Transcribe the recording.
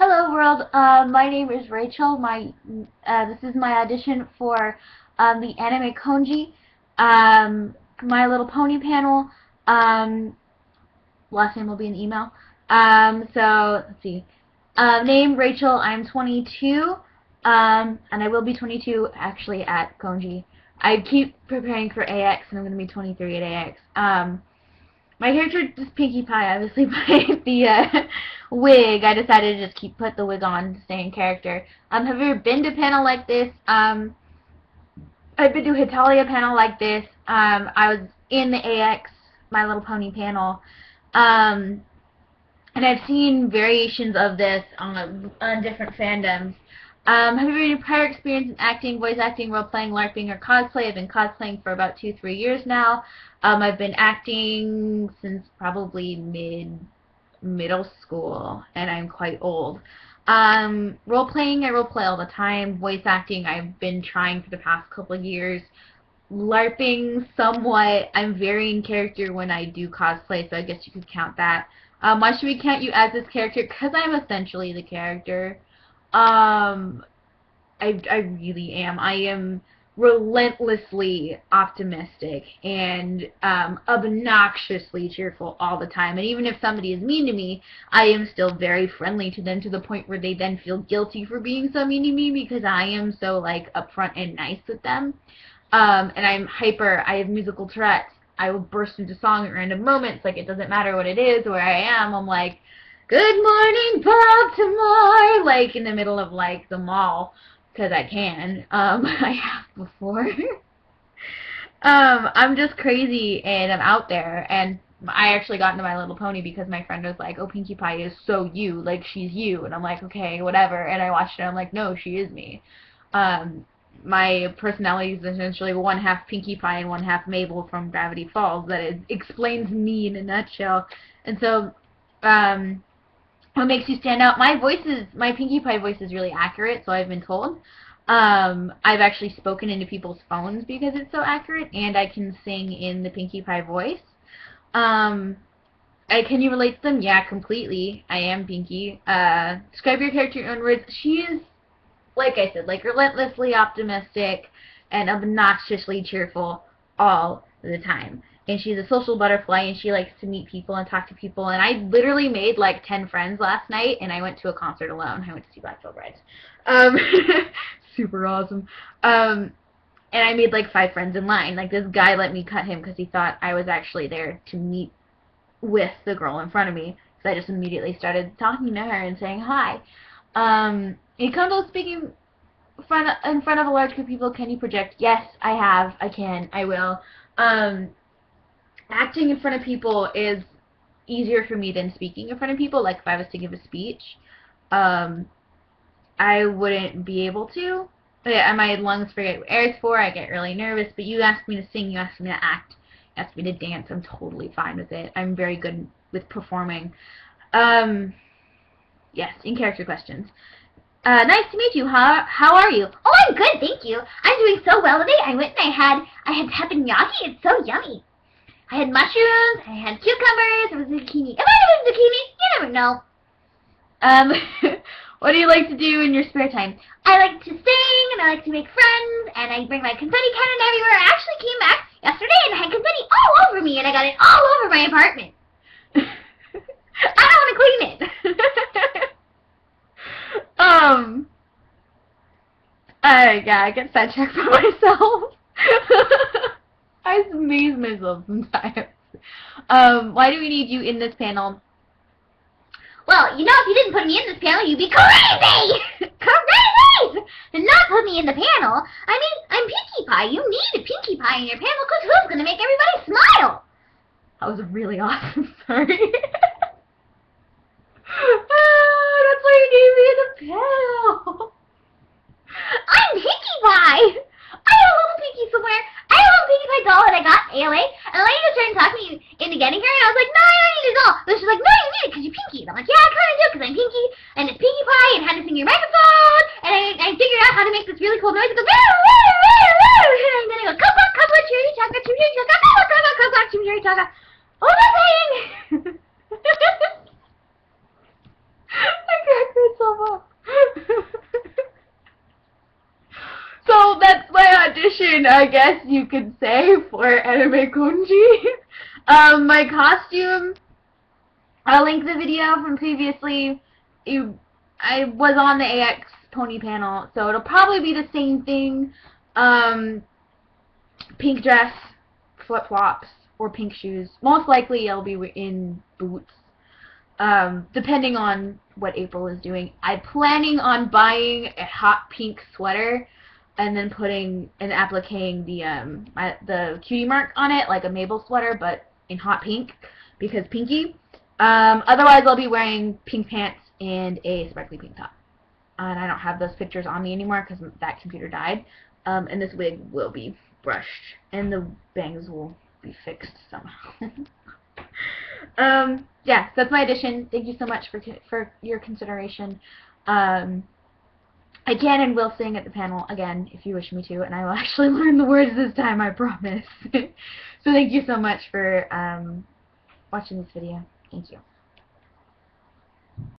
Hello world, uh, my name is Rachel. My uh, This is my audition for um, the anime Conji, um, My Little Pony panel. Um, last name will be the email. Um, so, let's see. Uh, name Rachel, I'm 22, um, and I will be 22 actually at Conji. I keep preparing for AX, and I'm going to be 23 at AX. My character is Pinkie Pie, obviously, by the uh, wig. I decided to just keep put the wig on to stay in character. Um, have you ever been to panel like this? Um, I've been to a Hetalia panel like this. Um, I was in the AX My Little Pony panel. Um, and I've seen variations of this on, on different fandoms. Um, have you any prior experience in acting, voice acting, role-playing, LARPing, or cosplay? I've been cosplaying for about two, three years now. Um, I've been acting since probably mid middle school, and I'm quite old. Um, role-playing, I role-play all the time. Voice acting, I've been trying for the past couple of years. LARPing, somewhat. I'm very in character when I do cosplay, so I guess you could count that. Um, why should we count you as this character? Because I'm essentially the character. Um, I, I really am. I am relentlessly optimistic and um, obnoxiously cheerful all the time. And even if somebody is mean to me, I am still very friendly to them to the point where they then feel guilty for being so mean to me because I am so like upfront and nice with them. Um, and I'm hyper. I have musical Tourette's. I will burst into song at random moments. Like it doesn't matter what it is, where I am. I'm like, "Good morning, Baltimore!" Like in the middle of like the mall, because I can. Um, I have before. um, I'm just crazy and I'm out there. And I actually got into My Little Pony because my friend was like, "Oh, Pinkie Pie is so you, like she's you," and I'm like, "Okay, whatever." And I watched it. I'm like, "No, she is me." Um, my personality is essentially one half Pinkie Pie and one half Mabel from Gravity Falls. That it explains me in a nutshell. And so, um, what makes you stand out? My voice is my Pinkie Pie voice is really accurate, so I've been told. Um, I've actually spoken into people's phones because it's so accurate, and I can sing in the Pinkie Pie voice. Um, I, can you relate to them? Yeah, completely. I am Pinkie. Uh, describe your character in your own words. She is like I said, like relentlessly optimistic and obnoxiously cheerful all the time. And she's a social butterfly and she likes to meet people and talk to people. And I literally made like 10 friends last night and I went to a concert alone. I went to see Black Veil. Um, super awesome. Um, and I made like five friends in line. Like this guy let me cut him because he thought I was actually there to meet with the girl in front of me. So I just immediately started talking to her and saying hi. Um, in Kondo speaking front in front of a large group of people, can you project? Yes, I have. I can. I will. Um, acting in front of people is easier for me than speaking in front of people. Like if I was to give a speech, um, I wouldn't be able to. But my lungs forget what air is for. I get really nervous. But you ask me to sing. You ask me to act. You ask me to dance. I'm totally fine with it. I'm very good with performing. Um, yes, in character questions. Uh, nice to meet you. How how are you? Oh, I'm good, thank you. I'm doing so well today. I went and I had I had teppanyaki. It's so yummy. I had mushrooms. I had cucumbers. It was zucchini. It might have been zucchini. You never know. Um, what do you like to do in your spare time? I like to sing and I like to make friends and I bring my confetti cannon everywhere. I actually came back yesterday and I had confetti all over me and I got it all over my apartment. I don't want to clean it. um. Uh, yeah, I get sidetracked by myself. I amaze myself sometimes. Um, why do we need you in this panel? Well, you know, if you didn't put me in this panel, you'd be crazy! crazy! To not put me in the panel. I mean, I'm Pinkie Pie. You need a Pinkie Pie in your panel, because who's going to make everybody smile? That was really awesome. Sorry. standing here, and I was like, no, I don't need it all. But she's like, no, you need it because you're Pinkie. And I'm like, yeah, I kind of do because I'm Pinkie, and it's pinkie pie, and how to sing your microphone, and I, I figured out how to make this really cool noise. It goes, and then I go, come on, come on, chiri chaka, chiri chaka, come on, come on, come on, chiri chaka. Oh, my thing! I cracked myself up. so that's my audition, I guess you could say, for Anime Conji um, my costume, I'll link the video from previously. You, I was on the AX pony panel, so it'll probably be the same thing. Um, pink dress, flip-flops, or pink shoes. Most likely I'll be in boots. Um, depending on what April is doing. I'm planning on buying a hot pink sweater and then putting and appliquing the um my, the cutie mark on it like a Mabel sweater but in hot pink because Pinkie. Um, otherwise I'll be wearing pink pants and a sparkly pink top. And I don't have those pictures on me anymore because that computer died. Um, and this wig will be brushed and the bangs will be fixed somehow. um, yeah, that's my addition. Thank you so much for for your consideration. Um, I can and will sing at the panel again if you wish me to, and I will actually learn the words this time, I promise. so thank you so much for um, watching this video. Thank you.